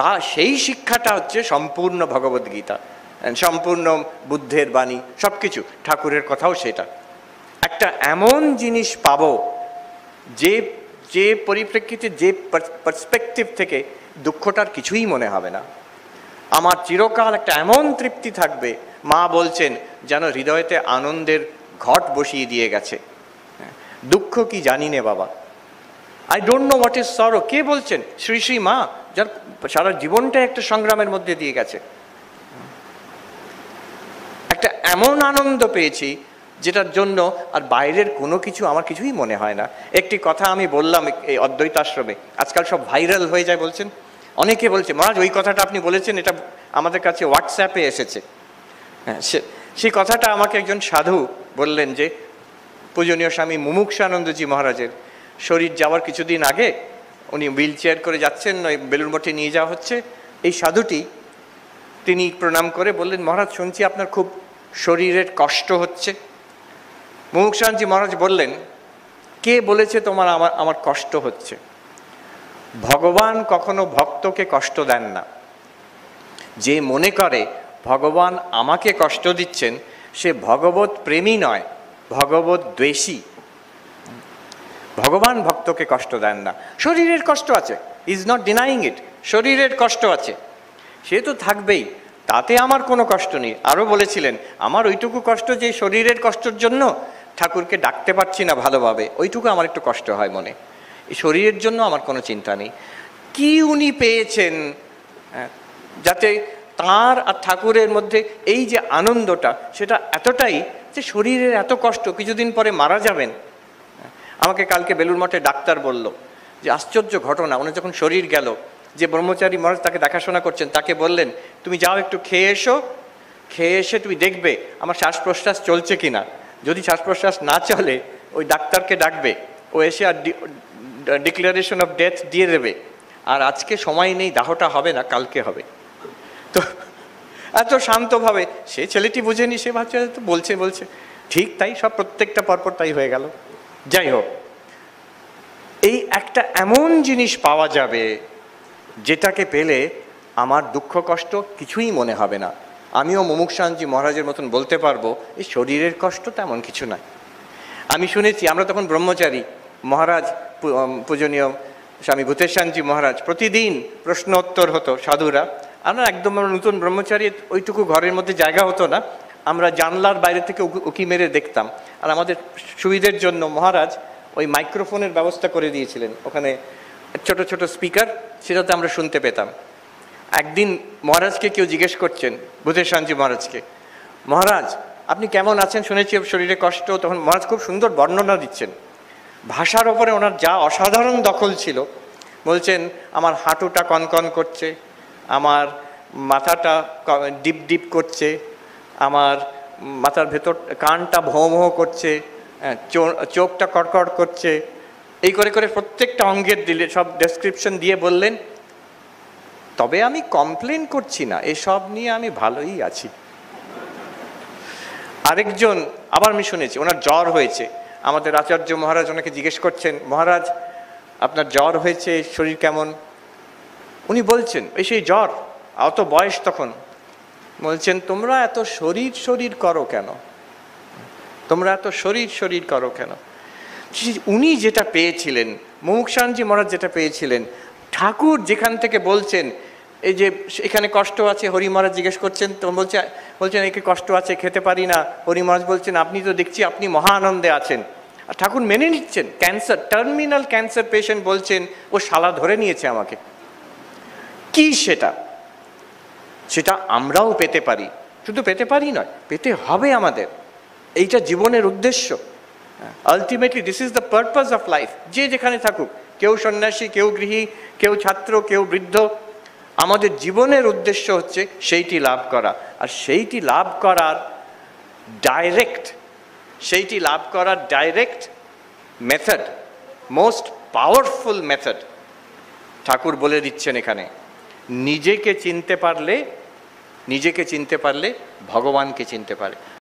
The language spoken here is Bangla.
তা সেই শিক্ষাটা হচ্ছে সম্পূর্ণ ভগবদ্গীতা সম্পূর্ণ বুদ্ধের বাণী সব কিছু ঠাকুরের কথাও সেটা। একটা এমন জিনিস পাবো যে যে পরিপ্রেক্ষিতে, যে পার্সপেক্টিভ থেকে দুঃখটার কিছুই মনে হবে না। আমার চিরকাল একটা এমন তৃপ্তি থাকবে, মা বলছেন, যেন হৃদয়তে আনন্দের ঘট বসিয়ে দিয়ে গেছে। দুঃখ কি জানি নে বাবা। I don't know what is sorrow কে বলছেন? শ্রী শ্রী মা যার সারা জীবনটা একটা সংগ্রামের মধ্যে দিয়ে গেছে। একটা এমন আনন্দ পেয়েছি যেটার জন্য আর বাইরের কোনো কিছু আমার কিছুই মনে হয় না। একটি কথা আমি বললাম এই অদ্বৈত আশ্রমে, আজকাল সব ভাইরাল হয়ে যায় বলছেন। অনেকে বলছে, মহারাজ, ওই কথাটা আপনি বলেছেন, এটা আমাদের কাছে হোয়াটসঅ্যাপে এসেছে। হ্যাঁ সেই কথাটা আমাকে একজন সাধু বললেন যে, পূজনীয় স্বামী মুমুক্ষানন্দজি মহারাজের শরীর যাওয়ার কিছুদিন আগে উনি হুইল চেয়ার করে যাচ্ছেন, ওই বেলুর মঠে নিয়ে যাওয়া হচ্ছে। এই সাধুটি তিনি প্রণাম করে বললেন, মহারাজ, শুনছি আপনার খুব শরীরের কষ্ট হচ্ছে। মুমুক্ষানন্দজি মহারাজ বললেন, কে বলেছে তোমার আমার আমার কষ্ট হচ্ছে? ভগবান কখনো ভক্তকে কষ্ট দেন না। যে মনে করে ভগবান আমাকে কষ্ট দিচ্ছেন, সে ভগবত প্রেমী নয় ভগবত দ্বেষী। ভগবান ভক্তকে কষ্ট দেন না। শরীরের কষ্ট আছে। ইজ নট ডিনাইং ইট শরীরের কষ্ট আছে। সে তো থাকবেই। তাতে আমার কোনো কষ্ট নেই। আরও বলেছিলেন আমার ওইটুকু কষ্ট যে শরীরের কষ্টের জন্য ঠাকুরকে ডাকতে পারছি না ভালোভাবে। ওইটুকু আমার একটু কষ্ট হয় মনে। এই শরীরের জন্য আমার কোনো চিন্তা নেই। কি উনি পেয়েছেন হ্যাঁ, যাতে তার আর ঠাকুরের মধ্যে এই যে আনন্দটা সেটা এতটাই যে শরীরের এত কষ্ট কিছুদিন পরে মারা যাবেন। আমাকে কালকে বেলুর মঠে ডাক্তার বলল যে, আশ্চর্য ঘটনা। ওনার যখন শরীর গেল, যে ব্রহ্মচারী মহারাজ তাকে দেখাশোনা করছেন, তাকে বললেন, তুমি যাও একটু খেয়ে এসো। খেয়ে এসে তুমি দেখবে আমার শ্বাস প্রশ্বাস চলছে কিনা। যদি শ্বাস প্রশ্বাস না চলে, ওই ডাক্তারকে ডাকবে। ও এসে আর ডিক্লারেশন অফ ডেথ দিয়ে দেবে। আর আজকে সময় নেই, দাহটা হবে না, কালকে হবে। তো এত শান্তভাবে, সে ছেলেটি বুঝেনি, সে ভাবছে তো বলছে বলছে। ঠিক তাই সব প্রত্যেকটা পরপর তাই হয়ে গেল। যাই হোক এই একটা এমন জিনিস পাওয়া যাবে যেটাকে পেলে আমার দুঃখ কষ্ট কিছুই মনে হবে না। আমিও মুমুক্ষানজি মহারাজের মতন বলতে পারব, এই শরীরের কষ্ট তেমন কিছু নয়। আমি শুনেছি, আমরা তখন ব্রহ্মচারী, মহারাজ পূজনীয় স্বামী ভূতেশানজি মহারাজ, প্রতিদিন প্রশ্ন উত্তর হতো সাধুরা। আমরা একদম নতুন ব্রহ্মচারী, ওইটুকু ঘরের মধ্যে জায়গা হতো না। আমরা জানলার বাইরে থেকে উকি- মেরে দেখতাম। আর আমাদের সুবিধের জন্য মহারাজ ওই মাইক্রোফোনের ব্যবস্থা করে দিয়েছিলেন। ওখানে ছোট ছোট স্পিকার, সেটাতে আমরা শুনতে পেতাম। একদিন মহারাজকে কেউ জিজ্ঞেস করছেন ভূতেশানজি মহারাজকে, মহারাজ, আপনি কেমন আছেন? শুনেছি শরীরে কষ্ট। তখন মহারাজ খুব সুন্দর বর্ণনা দিচ্ছেন। ভাষার ওপরে ওনার যা অসাধারণ দখল ছিল, বলছেন, আমার হাঁটুটা কনকন করছে, আমার মাথাটা ডিপ ডিপ করছে আমার মাথার ভেতর কানটা ভৌ ভৌ করছে হ্যাঁ, চোখটা কড়কড় করছে। এই করে করে প্রত্যেকটা অঙ্গের দিলে সব ডেসক্রিপশন দিয়ে বললেন তবে আমি কমপ্লেন করছি না এসব নিয়ে আমি ভালোই আছি। আরেকজন আবার আমি শুনেছি ওনার জ্বর হয়েছে। আমাদের আচার্য মহারাজ ওনাকে জিজ্ঞেস করছেন মহারাজ আপনার জ্বর হয়েছে শরীর কেমন? উনি বলছেন এই সেই জ্বর অত বয়স তখন। বলছেন, তোমরা এত শরীর শরীর করো কেন? তোমরা এত শরীর শরীর করো কেন? উনি যেটা পেয়েছিলেন, মুমুক্ষানজি মহারাজ যেটা পেয়েছিলেন, ঠাকুর যেখান থেকে বলছেন, এই যে এখানে কষ্ট আছে? হরি মহারাজ জিজ্ঞেস করছেন তো বলছে, বলছেন, একে কষ্ট আছে, খেতে পারি না। হরি মহারাজ বলছেন, আপনি তো দেখছি আপনি মহা আনন্দে আছেন। আর ঠাকুর মেনে নিচ্ছেন, ক্যান্সার, টার্মিনাল ক্যান্সার পেশেন্ট বলছেন, ও শালা ধরে নিয়েছে আমাকে। কি সেটা? সেটা আমরাও পেতে পারি। শুধু পেতে পারি নয়, পেতে হবে আমাদের। এইটা জীবনের উদ্দেশ্য। Ultimately this is the purpose of life যে যেখানে থাকুক, কেউ সন্ন্যাসী, কেউ গৃহী, কেউ ছাত্র, কেউ বৃদ্ধ, আমাদের জীবনের উদ্দেশ্য হচ্ছে সেইটি লাভ করা। আর সেইটি লাভ করার ডাইরেক্ট সেইটি লাভ করার direct method most powerful method ঠাকুর বলে দিচ্ছেন এখানে, নিজেকে চিনতে পারলে নিজেকে চিনতে পারলে ভগবানকে চিনতে পারে।